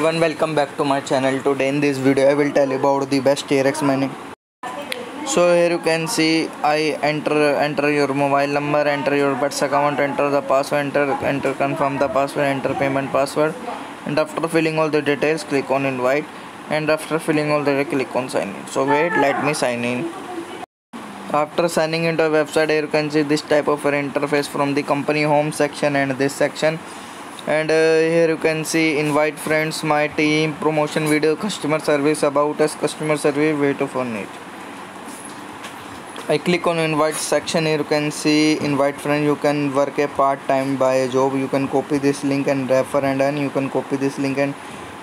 everyone welcome back to my channel. Today in this video i will tell you about the best trx mining so here you can see i enter enter your mobile number enter your bets account enter the password enter enter confirm the password enter payment password. And after filling all the details click on invite. And after filling all the click on sign in. So wait let me sign in. After signing into a website here you can see this type of interface from the company home section and this section and uh, here you can see invite friends my team promotion video customer service about us customer survey way to fund it. I click on invite section here you can see invite friend you can work a part time by a job you can copy this link and refer and earn you can copy this link and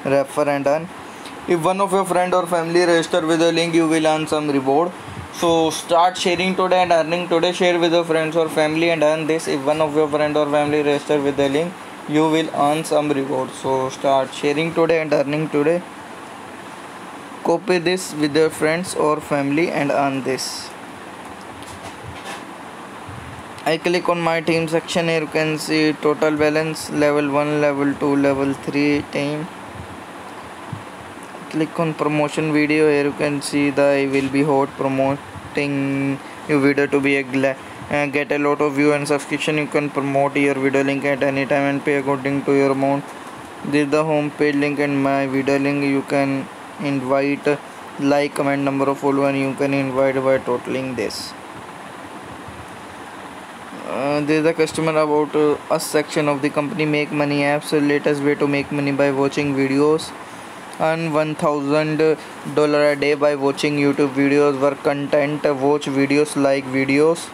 refer and earn. If one of your friend or family register with a link you will earn some reward. So start sharing today and earning today share with your friends or family and earn this. If one of your friend or family register with the link you will earn some reward. So start sharing today and earning today. Copy this with your friends or family and earn this. I click on my team section. Here you can see total balance level 1 level 2 level 3 team. Click on promotion video. Here you can see the I will be hot promoting your video to be a and get a lot of view and subscription. You can promote your video link at any time and pay according to your amount. This is the home page link and my video link. You can invite like comment number of follower and you can invite by totaling this. Uh, this is the customer about uh, us section of the company. Make money apps. Latest way to make money by watching videos. Earn 1000 dollar a day by watching youtube videos. Work content. Watch videos like videos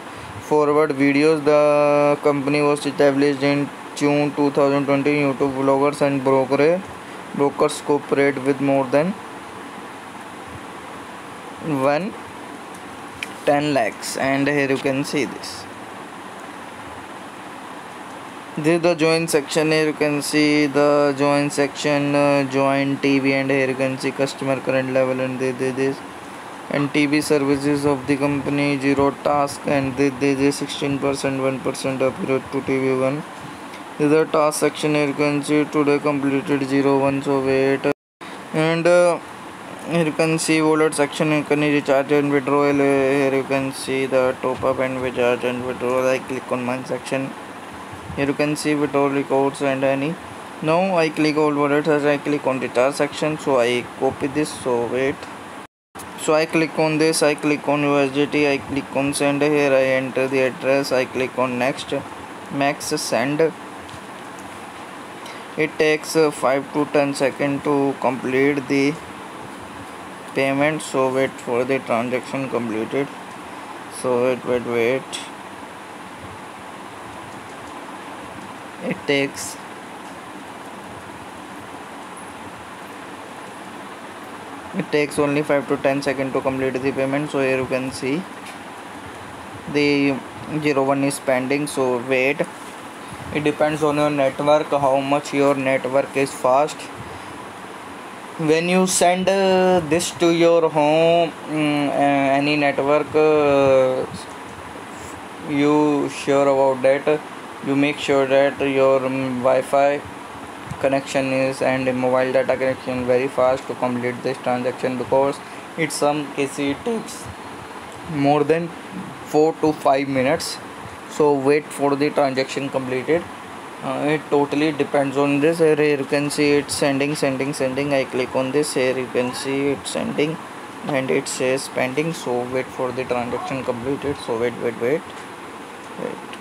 forward videos the company was established in June 2020 YouTube bloggers and broker brokers cooperate with more than 1 10 lakhs and here you can see this this is the join section here you can see the join section uh, join tv and here you can see customer current level and this, this, this and TV services of the company zero task and they they 16 percent 1 percent upgrade to TB1 is the task section here you can see today completed 0 1 so wait. And uh, here you can see wallet section you can recharge and withdraw. Here you can see the top up and recharge and withdraw. I click on my section. Here you can see withdrawal records and any. Now I click all wallets. As I click on the task section so I copy this so wait so I click on this I click on USDT I click on send. Here I enter the address I click on next. Max send. It takes uh, 5 to 10 seconds to complete the payment. So wait for the transaction completed. So wait wait wait. It takes it takes only 5 to 10 seconds to complete the payment so here you can see. The 01 is pending so wait. It depends on your network how much your network is fast. When you send uh, this to your home um, uh, any network uh, you sure about that? You make sure that your um, wi-fi connection is and mobile data connection very fast to complete this transaction because in some cases it takes more than 4 to 5 minutes. So wait for the transaction completed. Uh, it totally depends on this. Here you can see it's sending sending sending. I click on this. Here you can see it's sending and it says pending. So wait for the transaction completed. So wait wait wait. Wait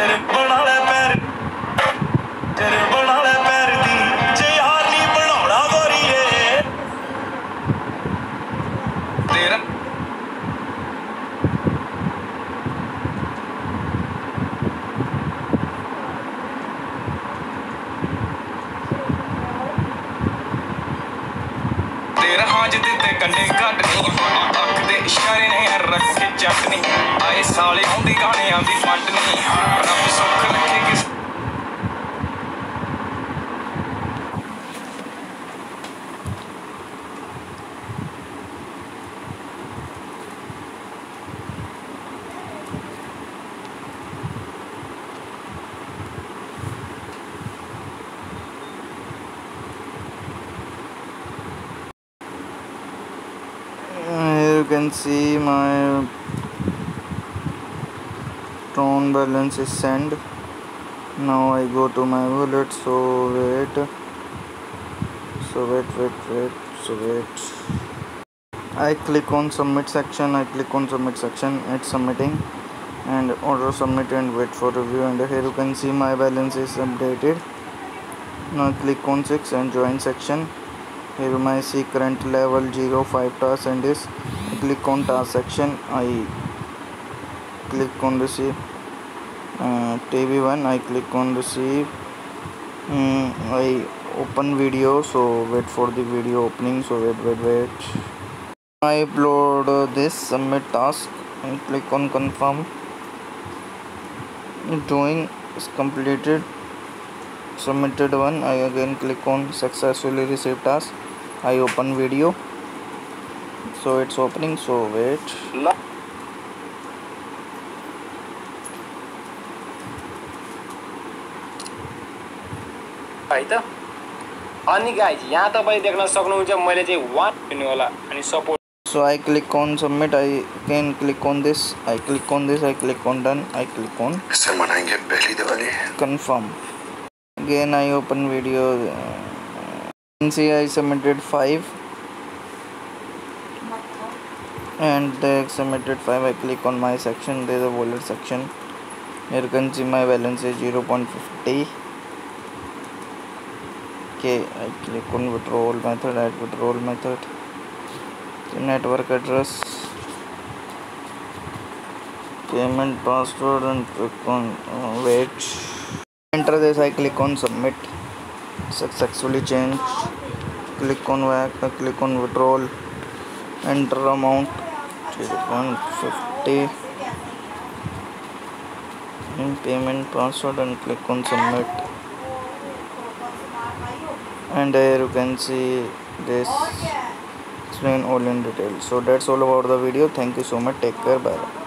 senin bunalı. ਤੇਰਾ ਦੇ ਤੇ ਕੰਡੇ ਘੱਟ ਨਹੀਂ। ਅੱਖ ਦੇ ਇਸ਼ਾਰੇ ਨੇ ਰੱਖ ਚੱਟ ਨਹੀਂ। ਆਏ ਸਾਲੇ ਆਉਂਦੀ ਗਾਣਿਆਂ ਦੀ ਫੰਡ ਨਹੀਂ। ਰੱਬ ਸੁੱਖ ਰੱਖੇ can see my tron balance is sent. Now I go to my wallet. So wait. So wait, wait, wait. So wait. I click on submit section. I click on submit section. It's submitting and order submit and wait for review. And here you can see my balance is updated. Now click on 6 and join section here my see current level 0 5 task and this click on section I click on receive T V one I click on receive I open video so wait for the video opening so wait wait wait I upload this submit task click on confirm drawing completed submitted one I again click on successfully received task. I open video. so it's opening so wait. No. है त तो, अनि guys यहाँ तो तपाईँ देख्न सक्नुहुन्छ मैले चाहिँ वान दिनु होला अनि support so I click on submit I can click on this I click on this I click on done I click on इससे मनाएँगे पहली Diwali? Confirm again I open video see I submitted five and the submitted 5 i click on my section there's a wallet section. Here you can see my balance is 0.50 okay i click on withdrawal method add withdrawal method. The network address. Payment password and click on uh, wait. Enter this i click on submit. Successfully changed. Click on back click on withdrawal. Enter amount 0.50 in payment password and click on submit. And here you can see this explain all in detail. So that's all about the video. Thank you so much. Take care. Bye